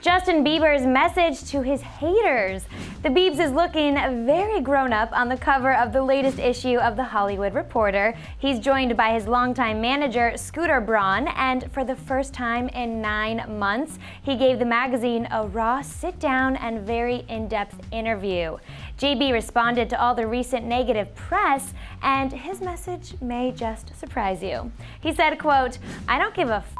Justin Bieber's message to his haters. The Biebs is looking very grown up on the cover of the latest issue of The Hollywood Reporter. He's joined by his longtime manager, Scooter Braun, and for the first time in nine months, he gave the magazine a raw, sit down, and very in depth interview. JB responded to all the recent negative press, and his message may just surprise you. He said, quote, I don't give a f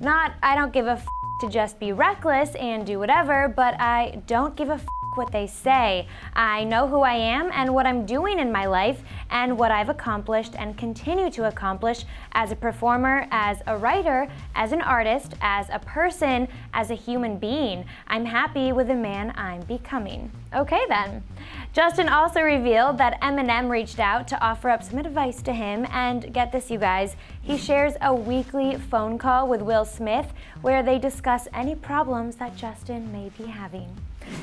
not I don't give a f to just be reckless and do whatever, but I don't give a f what they say. I know who I am and what I'm doing in my life and what I've accomplished and continue to accomplish as a performer, as a writer, as an artist, as a person, as a human being. I'm happy with the man I'm becoming. Okay then. Justin also revealed that Eminem reached out to offer up some advice to him, and get this, you guys, he shares a weekly phone call with Will Smith where they discuss any problems that Justin may be having.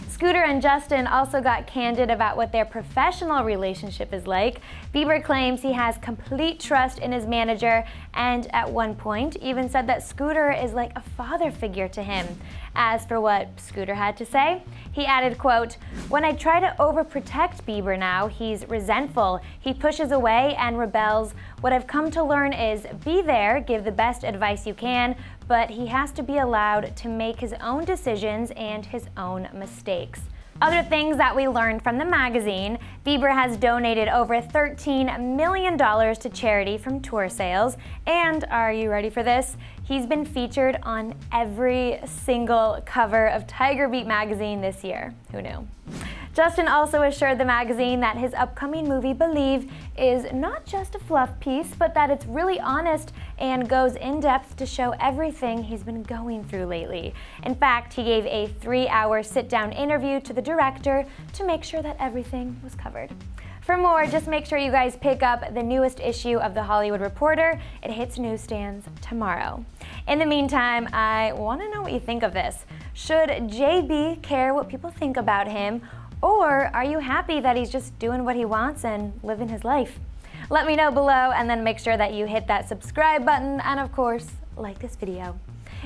Scooter and Justin also got candid about what their professional relationship is like. Bieber claims he has complete trust in his manager and at one point even said that Scooter is like a father figure to him. As for what Scooter had to say, he added, quote, When I try to overprotect Bieber now, he's resentful. He pushes away and rebels. What I've come to learn is be there, give the best advice you can, but he has to be allowed to make his own decisions and his own mistakes. Other things that we learned from the magazine, Bieber has donated over $13 million to charity from tour sales. And are you ready for this? He's been featured on every single cover of Tiger Beat magazine this year. Who knew? Justin also assured the magazine that his upcoming movie, Believe, is not just a fluff piece, but that it's really honest and goes in depth to show everything he's been going through lately. In fact, he gave a three hour sit down interview to the director to make sure that everything was covered. For more, just make sure you guys pick up the newest issue of The Hollywood Reporter. It hits newsstands tomorrow. In the meantime, I want to know what you think of this. Should JB care what people think about him, or are you happy that he's just doing what he wants and living his life? Let me know below and then make sure that you hit that subscribe button and of course, like this video.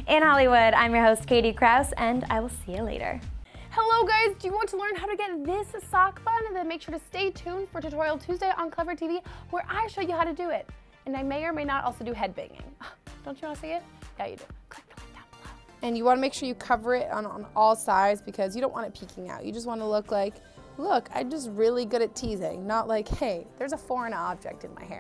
In Hollywood, I'm your host Katie Kraus and I will see you later. Hello guys, do you want to learn how to get this sock bun? Then make sure to stay tuned for Tutorial Tuesday on Clevver TV where I show you how to do it. And I may or may not also do head banging. Don't you want to see it? Yeah, you do. Click the link down below. And you want to make sure you cover it on, on all sides because you don't want it peeking out. You just want to look like, look, I'm just really good at teasing, not like, hey, there's a foreign object in my hair.